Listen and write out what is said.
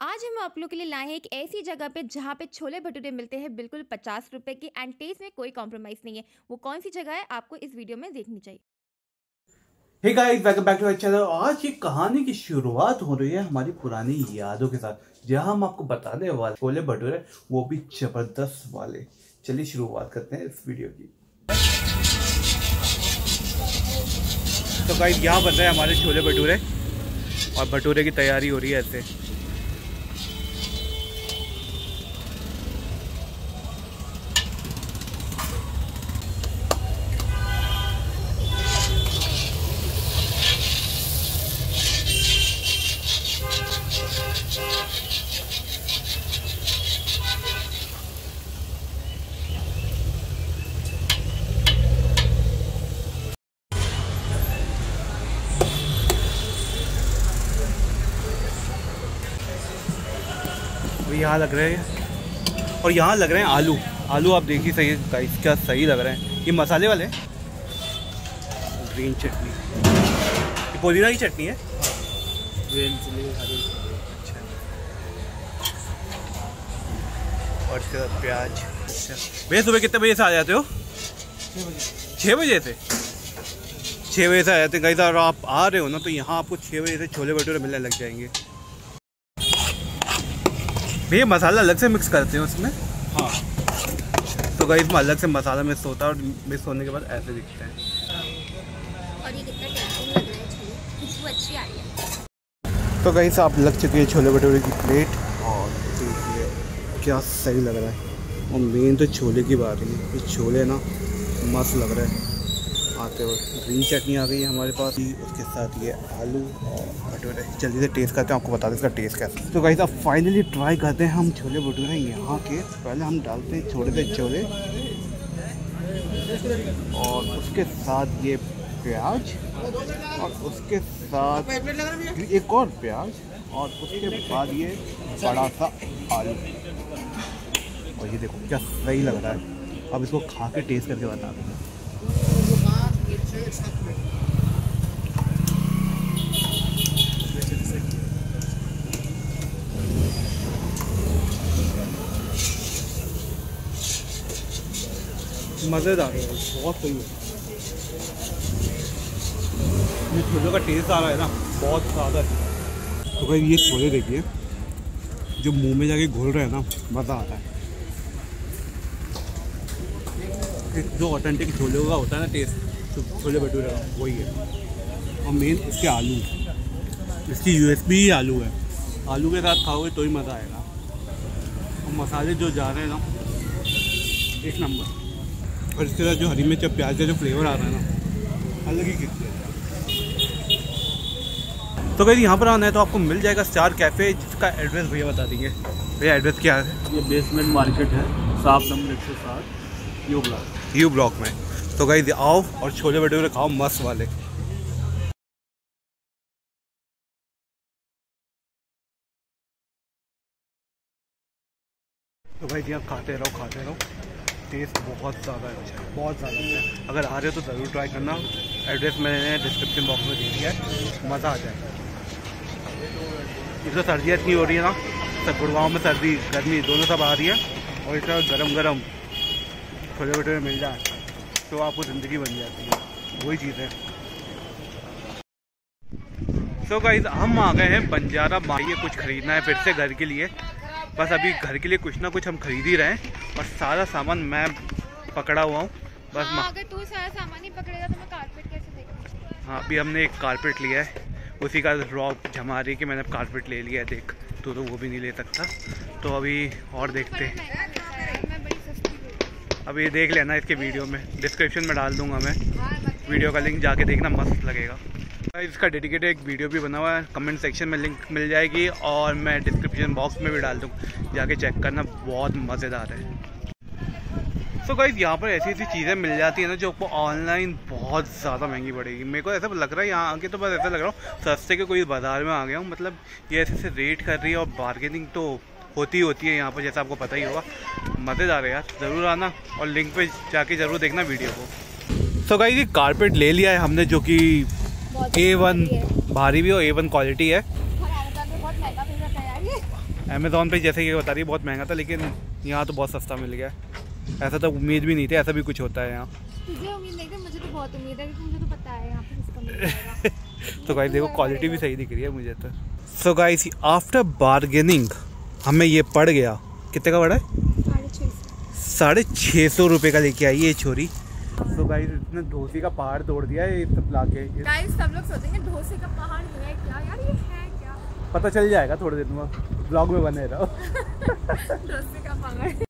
आज हम आप लोग के लिए लाए हैं एक ऐसी जगह पे जहाँ पे छोले भटूरे मिलते हैं, बिल्कुल पचास रुपए की एंड टेस्ट में कोई कॉम्प्रोमाइज़ नहीं है। वो कौन सी जगह है, आपको इस वीडियो में देखनी चाहिए। Hey guys welcome back to channel आज की कहानी की शुरुआत हो रही है हमारी पुरानी यादों के साथ, जहाँ हम आपको बताने वाले छोले भटूरे, वो भी ज़बरदस्त वाले। चलिए शुरुआत करते हैं इस वीडियो की। तो गाइस यहाँ बन रहे हैं हमारे छोले भटूरे, और भटूरे की तैयारी हो रही है ऐसे। यहाँ लग रहे हैं। और यहाँ लग रहे हैं आलू। आलू आप देखिए सही है क्या सही लग रहे हैं। ये मसाले वाले ग्रीन चटनी। ये पुदीना की चटनी है? ग्रीन अच्छा और इसके बाद प्याज। अच्छा भैया, सुबह कितने बजे से आ जाते हो? छः बजे से? छः बजे से आ जाते हैं। कहीं अगर आप आ रहे हो ना तो यहाँ आपको छः बजे से छोले भटूरे मिलने लग जाएँगे। भैया मसाला अलग से मिक्स करते हैं उसमें? हाँ। तो गई इसमें अलग से मसाला मिक्स होता है और मिक्स होने के बाद ऐसे दिखते हैं। है अच्छी है। तो गई आप लग चुकी है छोले भटूरे की प्लेट और देखिए क्या सही लग रहा है। और मेन तो छोले की बात है ये छोले ना मस्त लग रहे हैं। आते हुए ग्रीन चटनी आ गई है हमारे पास। उसके साथ ये आलू और भटूरे जल्दी से टेस्ट करते हैं, आपको बता दें इसका टेस्ट कैसा तो गाइस अब फाइनली ट्राई करते हैं हम छोले भटूरे यहाँ के। पहले हम डालते हैं छोटे से छोले। और उसके साथ ये प्याज। और उसके साथ एक और प्याज। और उसके बाद ये बड़ा सा आलू। और ये देखो, क्या सही लग रहा है। अब इसको खा के टेस्ट करके बता दें मज़ेदार है, बहुत सही है। ये छोले का टेस्ट आ रहा है ना, बहुत ज़्यादा तो भाई ये छोले देखिए, जो मुँह में जाके घुल रहे हैं ना, मज़ा आता है। जो ऑथेंटिक छोले का होता है ना टेस्ट छोले भटूरे का वही है। और मेन इसके आलू इसकी यूएसबी ही आलू है। आलू के साथ खाओगे तो ही मज़ा आएगा। और मसाले जो जा रहे हैं ना एक नंबर। और इसके साथ जो हरी मिर्च और प्याज का जो फ्लेवर आ रहा है ना अलग ही किस्म तो कहीं यहाँ पर आना है तो आपको मिल जाएगा स्टार कैफ़े जिसका एड्रेस भैया बता देंगे। भैया एड्रेस क्या है? ये बेसमेंट मार्केट है साफ़ नंबर एक सौ सात यू ब्लॉक यू ब्लॉक में। तो कहीं आओ और छोले भटूरे खाओ, मस्त वाले। तो भाई जी, आप खाते रहो खाते रहो। टेस्ट बहुत ज़्यादा अच्छा है, बहुत ज़्यादा अच्छा है। अगर आ रहे हो तो ज़रूर ट्राई करना। एड्रेस मैंने डिस्क्रिप्शन बॉक्स में दे दिया है। मज़ा आ जाएगा। इसमें सर्दियाँ इतनी हो रही है ना, सब गुड़गांव में सर्दी, गर्मी, दोनों सब आ रही है। और तरह गर्म गर्म छोले भटूरे मिल जाए। तो आपको ज़िंदगी बन जाती है। वही चीज़ है। सो so गाइज़ हम आ गए हैं बंजारा माइए कुछ ख़रीदना है फिर से घर के लिए। बस अभी घर के लिए कुछ ना कुछ हम खरीद ही रहे हैं और सारा सामान मैं पकड़ा हुआ हूँ। बस हाँ, अगर तू सारा सामान ही पकड़ेगा तो मैं कारपेट कैसे देखूँ हाँ अभी हमने एक कारपेट लिया है। उसी का रॉक जमा रही कि मैंने कारपेट ले लिया है देख। तू तो वो भी नहीं ले सकता। तो अभी और देखते हैं। अभी देख लेना इसके वीडियो में। डिस्क्रिप्शन में डाल दूँगा मैं। वीडियो का लिंक जाके देखना, मस्त लगेगा। इसका डेडिकेटेड एक वीडियो भी बना हुआ है। कमेंट सेक्शन में लिंक मिल जाएगी और मैं डिस्क्रिप्शन बॉक्स में भी डाल दूँ। जाके चेक करना, बहुत मज़ेदार है। सो गाइज़ यहाँ पर ऐसी ऐसी चीज़ें मिल जाती हैं ना, जो आपको ऑनलाइन बहुत ज़्यादा महँगी पड़ेगी। मेरे को ऐसा लग रहा है, यहाँ आके तो बस ऐसा लग रहा हूँ, सस्ते के कोई बाज़ार में आ गया हूँ। मतलब ये ऐसे ऐसे रेट कर रही है और बार्गेनिंग तो होती होती है यहाँ पर जैसा आपको पता ही होगा। मज़ेदार है यार ज़रूर आना और लिंक पे जाके ज़रूर देखना वीडियो को। सो so गाइज़ ये कारपेट ले लिया है हमने जो कि ए वन भारी भी और ए वन क्वालिटी है। अमेज़ोन पे जैसे कि बता रही है बहुत महँगा था लेकिन यहाँ तो बहुत सस्ता मिल गया ऐसा तो उम्मीद भी नहीं थी ऐसा भी कुछ होता है यहाँ। मुझे तो बहुत उम्मीद है मुझे तो पता है यहाँ पे किसका मिल जाएगा। तो गाइस देखो क्वालिटी भी सही दिख रही है मुझे तो। सो गाइस आफ्टर बार्गेनिंग हमें ये पड़ गया। कितने का पड़ा है? साढ़े छः सौ रुपये का लेके आई ये छोरी। तो गाइस इसने धोसी का पहाड़ तोड़ दिया है ये सब ला के गाइस सब लोग सोचेंगे डोसे का पहाड़ है क्या? यार ये है क्या? पता चल जाएगा थोड़ी देर में। ब्लॉग में बने रहो। का पहाड़।